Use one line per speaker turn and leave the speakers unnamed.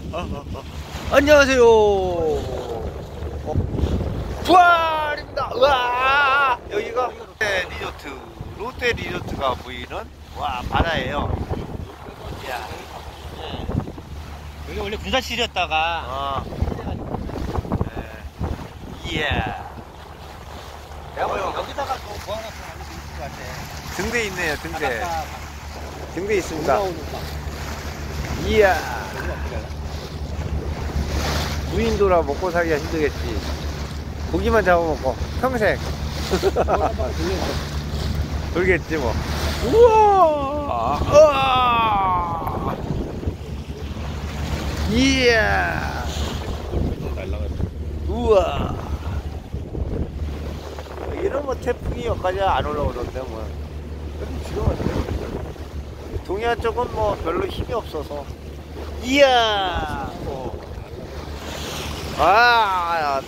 안녕하세요. 어, 부활입니다. 와 여기가 롯데 리조트, 롯데 리조트가 보이는 와 바다예요. 이야,
여기 원래 군사실이었다가
아, 네. 이야. 내가 뭐
여기다가 또 모아놨으면 아주 재밌을 것 같아.
등대 있네요, 등대. 등대 있습니다. 이야. 무인도라 먹고 살기가 힘들겠지. 고기만 잡아먹고 평생 돌겠지 뭐. 우와. 우와. 이야. 우와. 여기는 뭐 태풍이 여기까지 안 올라오던데 뭐. 동해안 쪽은 뭐 별로 힘이 없어서. 이야. 어. 아,